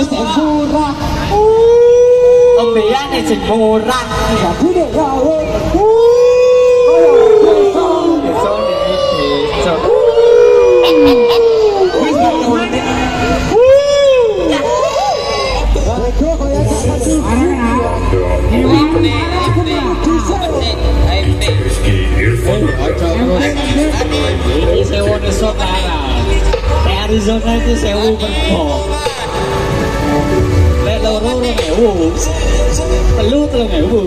It's a Arizona itu sewu berkok. Let lo ro ro ngẻo bù Mà lút lo ngẻo bù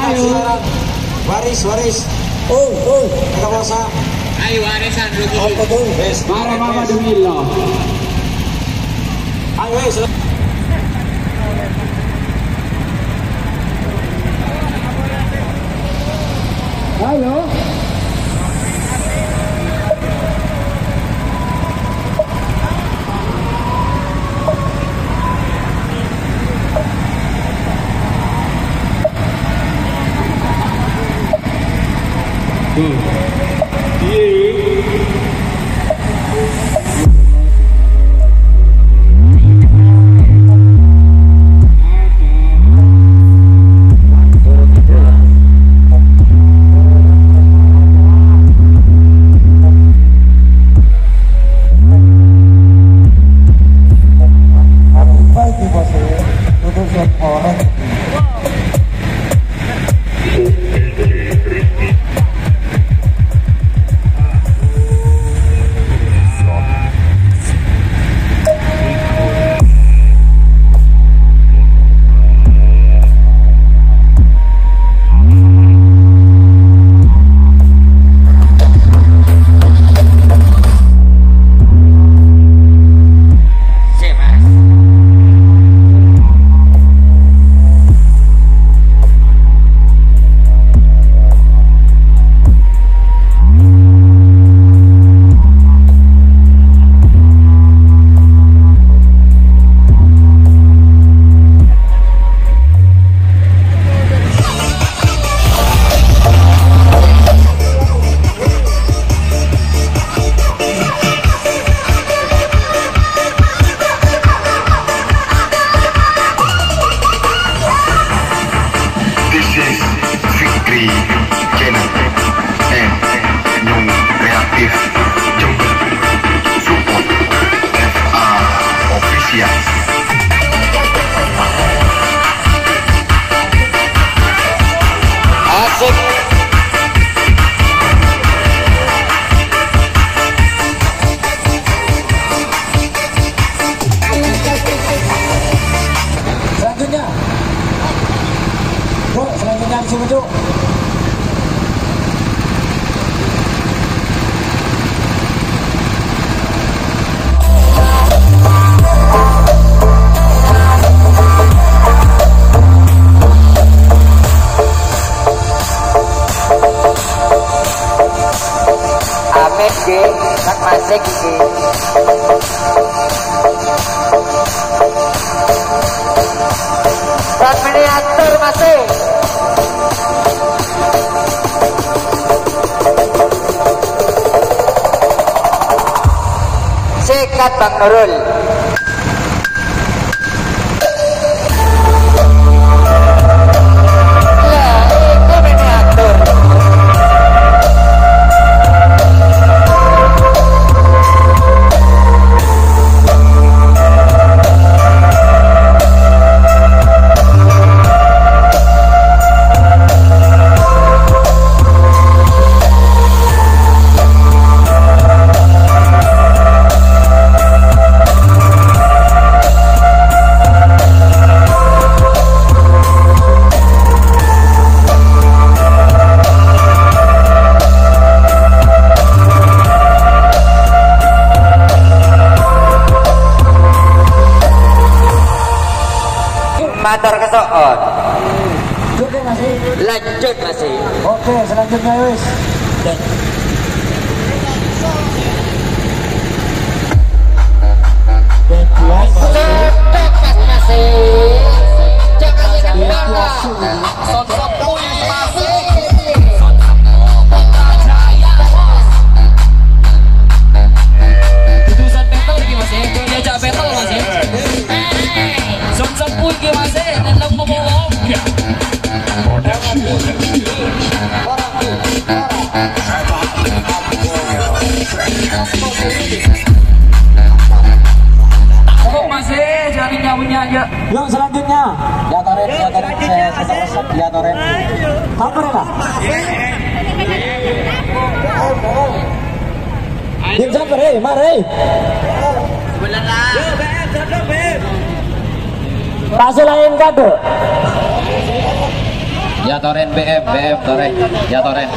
Siaran. Waris, waris. Oh, oh. Kita puasa. Ayo warisan dulu. Apa tuh? Wes. Para mama demi lo. Ayo, wes. Ayo. good. Selanjutnya di sini, Bu. Amin, G. Sikat lah. Tim sabar, hei, mari. Pasal lain kado. Ya Toren BM, BM Toren, ya Toren.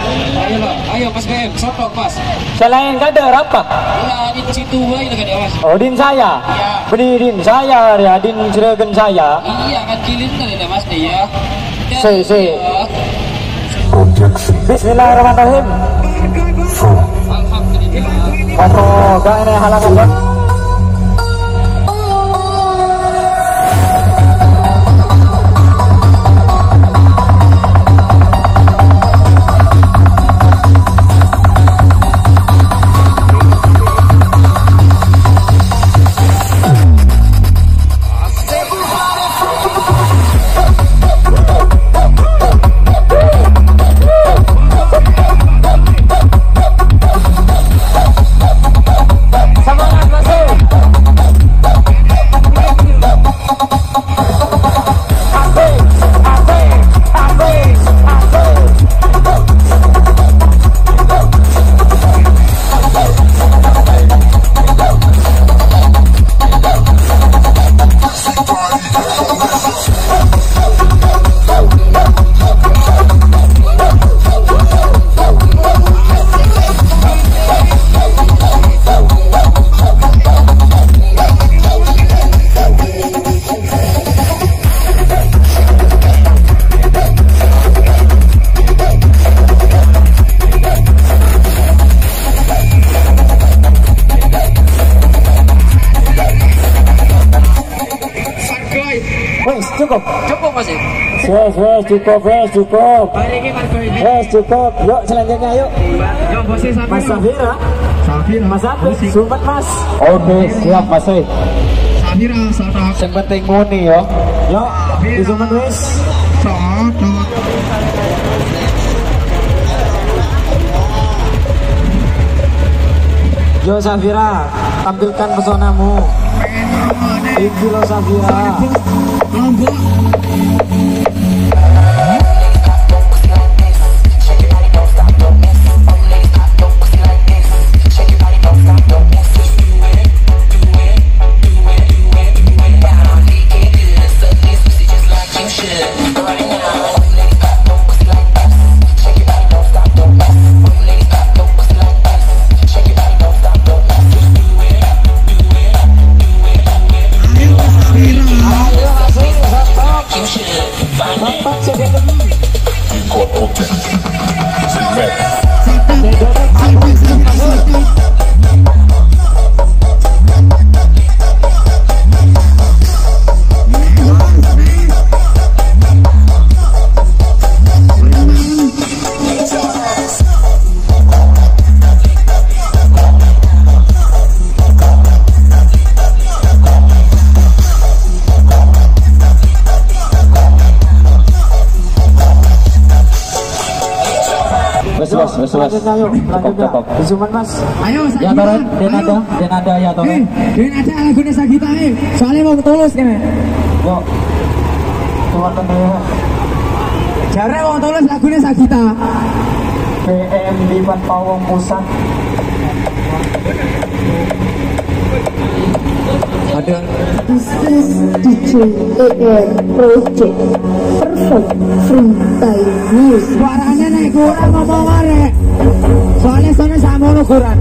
Ayo. Ayo mas BM. Sotok mas. Selain kado apa? Ulah di situ aja dekat dia mas. Oh, din saya. Iya. Berdin saya, ya din juragan saya. Iya kan kilin kan ya mas ya. Si, si. Bismillahirrahmanirrahim. Alhamdulillah. Oh, gak ini halangan cukup. Cukup mas ya. Wes, wes, cukup, wes, cukup. Wes, cukup. Yuk, selanjutnya yuk. Mas Safira. Mas Apik, sumpet mas. Oke, siap mas eh. Yang penting muni yo. Yuk, disumpet wes. Yo Safira, tampilkan pesonamu. Ini lo Safira. Wes wes wes selanjutnya. cukup. Disumpet mas. Ayo, Ya Toren, Denada, Denada ya Eh, Toren. ini ada lagunya Sagita eh. Soalnya mau tulus kan. Yuk. Tuan ya. Jare mau tulus lagunya Sagita. PM di Pawang Pusat. Ada Business DJ ER Project. Perfect. Freestyle Music. Suaranya nih kurang ngomongan ya Soalnya soalnya sama kurang